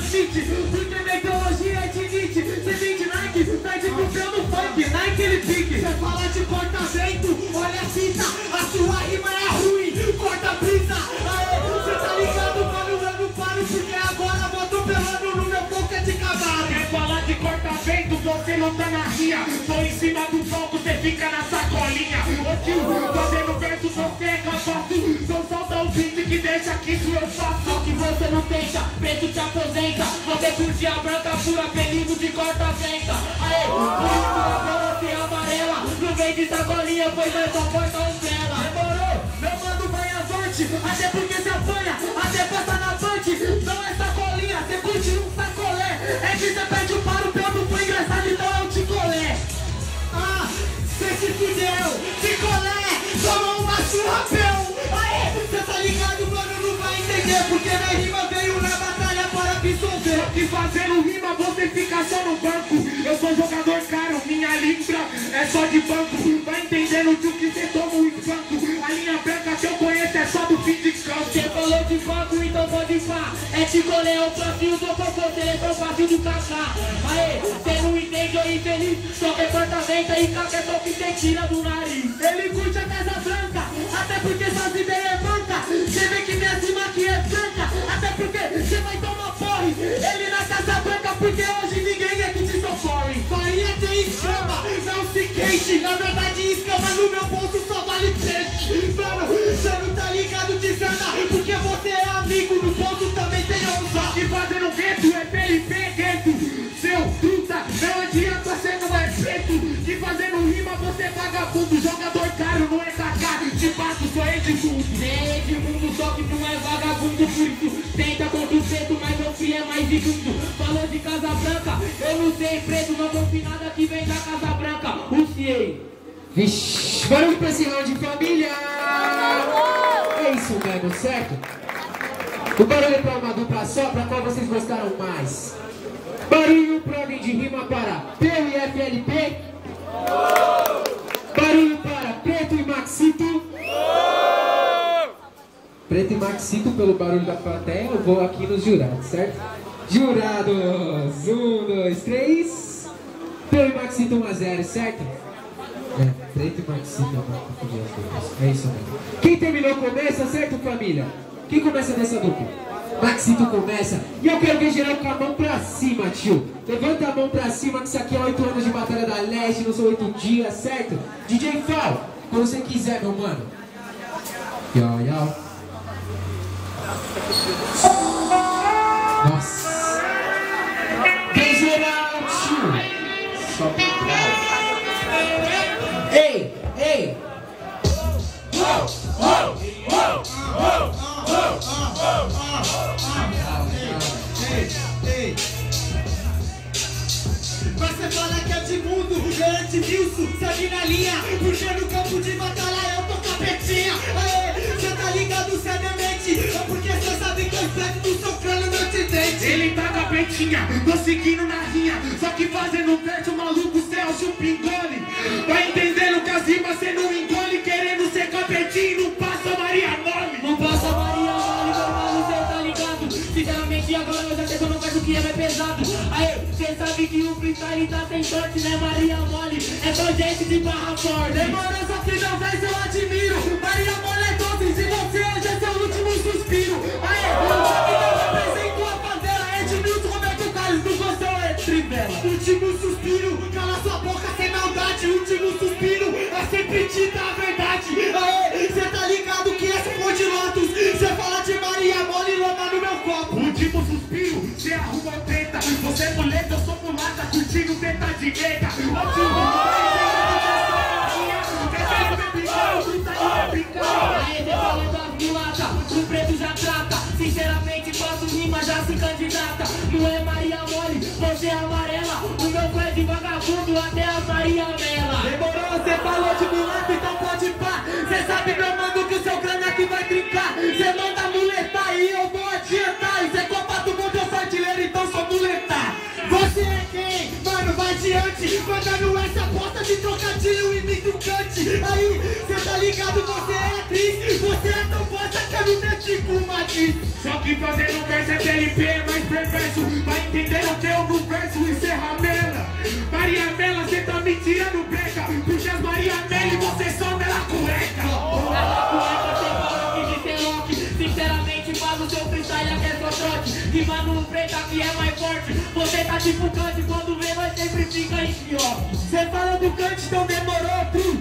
City, Super Meteorologia é de Nietzsche Cê Nike, tá de cupel no funk Nike ele pique. Cê fala de corta-vento, olha a cinta A sua rima é ruim, corta a brisa Aê, cê tá ligado, quando eu não paro Porque agora vou atropelando no meu boca de cavalo. Quer falar de corta-vento, você não tá na ria. Tô em cima do fica na sacolinha. Ô tio, fazendo verso, você é capaz. Só solta o beat que deixa que isso eu faço. Só que você não deixa, preto te aposenta. Você curte a branca pura, apelido de corta-venta. Aê, agora você amarela. Não vem de sacolinha, pois nós só porta um vela. Demorou, meu mano vai avante. Até porque cê apanha, até passa na frente. Não é sacolinha, cê curte um sacolé. É que cê perde o paro, se fudeu, picolé, toma uma churrapéu. Aê, cê tá ligado, mano, não vai entender. Porque minha rima veio na batalha para absorver. E fazendo rima você fica só no banco. Eu sou jogador caro, minha libra é só de banco. Vai entendendo tio que cê toma um espanco. A linha branca que eu conheço é só do fim de pá. É te colher o próximo do cocô, seleção fácil do kaká. Aê, cê não entende, ô infeliz. Só que corta-venta e caca é só que cê tira do nariz. Ele curte a Casa Branca, até porque suas ideias é manca. Cê vê que minha rima aqui é franca, até porque cê vai tomar porre. Ele na Casa Branca, porque hoje ninguém aqui te socorre. Farinha tem escama, não se queixe. Na verdade, escama no meu bolso só vale peixe. Mano, fazendo gueto é PLP gueto. Seu truta, não adianta você não é preto. E fazendo rima você é vagabundo. Jogador caro não é sacado. Te bato, sou Edmundo. Nem Edmundo, só que não é vagabundo por isso. Tenta contra o preto, mas meu filho é mais segundo. Falou de Casa Branca, eu não sei preto, não confio nada que vem da Casa Branca. O Ciei. Vixe, barulho pra esse round, família! É isso mesmo, certo? O barulho é pra uma dupla só, pra qual vocês gostaram mais? Barulho pra mim de rima para Peu e FLP? Barulho para Preto e Maxito? Preto e Maxito, pelo barulho da plateia, eu vou aqui nos jurados, certo? Jurados! Um, dois, três. Peu e Maxito 1 a 0, certo? É, preto e Maxito, duplas. É isso mesmo. Quem terminou começa, certo, família? Quem começa dessa dupla? Maxito começa. E eu quero ver geral com a mão pra cima, tio. Levanta a mão pra cima, que isso aqui é 8 anos de Batalha da Leste, não são 8 dias, certo? DJ Fal, quando você quiser, meu mano. Yo, yo. É Nilson, segue na linha Porque no campo de batalha eu tô capetinha Aê, cê tá ligado, cê é demente É porque cê sabe que eu espeto no seu crânio, meu te dente Ele tá com a petinha, tô seguindo na rinha. Só que fazendo verso, o maluco Celso Pingole. Vai que o freestyle tá sem sorte, né, Maria Mole? É só gente de barra forte. Demorou, só que não vez eu admiro. Maria Mole é doce, se você hoje é seu último suspiro. Aê, só que não represento a favela. Edmilson, Roberto Carlos, do Gostão é trivela? Último suspiro, cala sua boca sem maldade. Último suspiro, é sempre dita a verdade. Aê, cê tá ligado curtindo Aê, depois das mulata, o preto já trata. Sinceramente, faço rima, já se candidata. Não é Maria Mole, você é amarela. O meu pé de vagabundo até a Maria Mela. Demorou, você falou de muleta, então pode pá Cê sabe, meu mano, que o seu crânio aqui vai trincar Cê manda muletar e eu vou Adiante Mandando essa bosta de trocadilho e me Aí, cê tá ligado, você é atriz Você é tão bosta que eu não meti com uma Só que fazendo verso é é mais perverso. Vai entender o que eu no verso encerramela. Maria Mela, cê tá me tirando breca. No preto aqui é mais forte. Você tá tipo cante quando vê nós sempre fica em pior. Cê fala do cante, então demorou, tru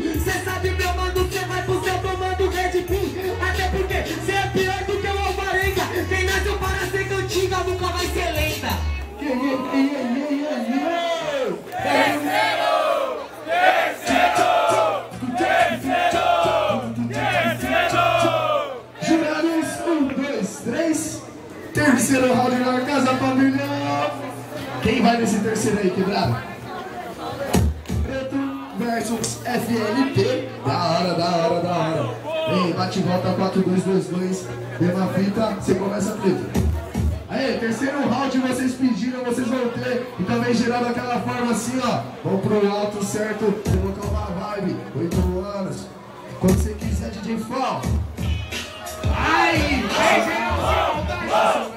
Terceiro round na casa, família. Quem vai nesse terceiro aí, quebrado? Preto versus FLP. Da hora, da hora, da hora. Ei, bate e volta 4-2-2-2. Mesma fita, você começa preto. Aí, terceiro round vocês pediram, vocês vão ter. E também gerando aquela forma assim, ó. Vamos pro alto, certo? Botar uma vibe. Oito anos. Quando você quiser, DJ Fall. Ai! Isso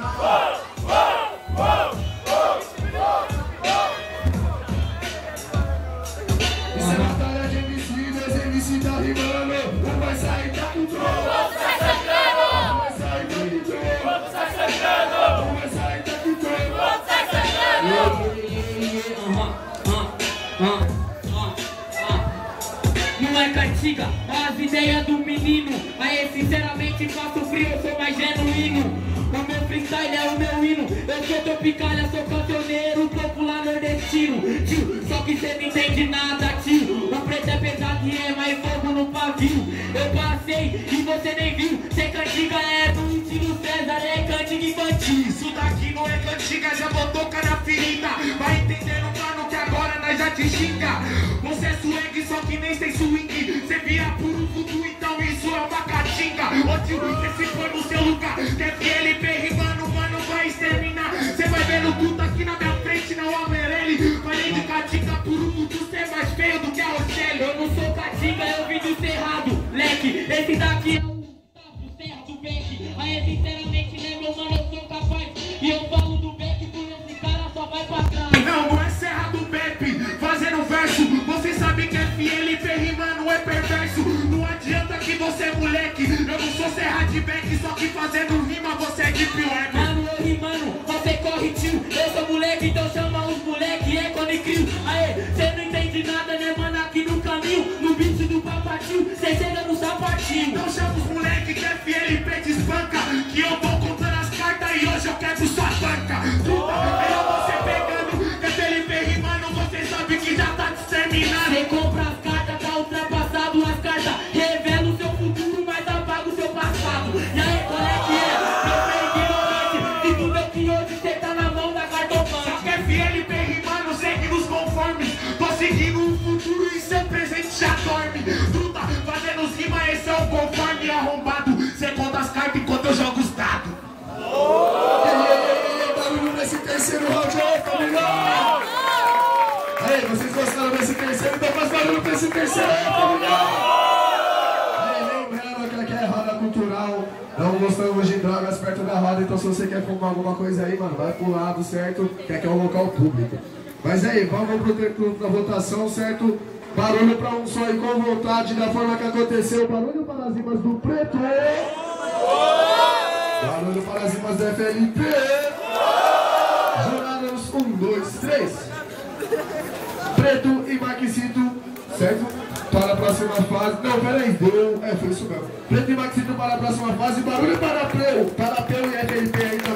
é as ideias do menino. Aí sinceramente faço frio, eu sou mais genuíno O meu freestyle é o meu hino Eu sou tropicalha, sou cancioneiro popular nordestino Tio, só que cê não entende nada, tio O preto é pesado e é mais fogo no pavio Eu passei e você nem viu Cê cantiga é do estilo César, é cantiga infantil Isso daqui não é cantiga, já botou cara na ferida. Vai entendendo, mano, que agora nós já te xinga. Você é swag, só que nem sem swing. Você vira puro voodoo, então você se põe no seu lugar. Quer FLP rimando, mano, vai exterminar. Você vai vendo tudo aqui na minha frente, não amarele. Falei de catinga, puro voodoo, você é mais feio do que a Rochelle. Eu não sou catinga, eu vim do cerrado, leque. Esse daqui é o Gustavo Serra do Beck. Aí, sinceramente, você é moleque. Eu não sou Serra de só que fazendo rima você é deep web. Mano, eu rimando, você corre tio. Eu sou moleque, então chama os moleque, é quando crio. Aê, cê não entende nada, né, mano, aqui no caminho. No beat do papatinho, cê chega no sapatinho. Então chama os moleque que FLP te espanca. Que eu vou contando as cartas e hoje eu quebro sua banca. Truta, é eu você pegando. Que FLP rimando, você sabe que já tá te enquanto eu jogo os dados. Barulho nesse terceiro round, ó, família! Aí, vocês gostaram desse terceiro? Então faz barulho pra esse terceiro aí, família! É cultural. Não gostamos de drogas perto da roda, então se você quer fumar alguma coisa aí, mano, vai pro lado, certo? Que aqui é um local público. Mas aí, vamos pro, pro, pra votação, certo? Barulho pra um só e com vontade, da forma que aconteceu. Barulho para as rimas do preto. FLP. Jurados, um, dois, três. Preto e Maxito, certo? Para a próxima fase. Não, peraí, deu. É, foi isso mesmo. Preto e Maxito para a próxima fase. Barulho para Peu. Para Peu e FLP